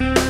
Bye.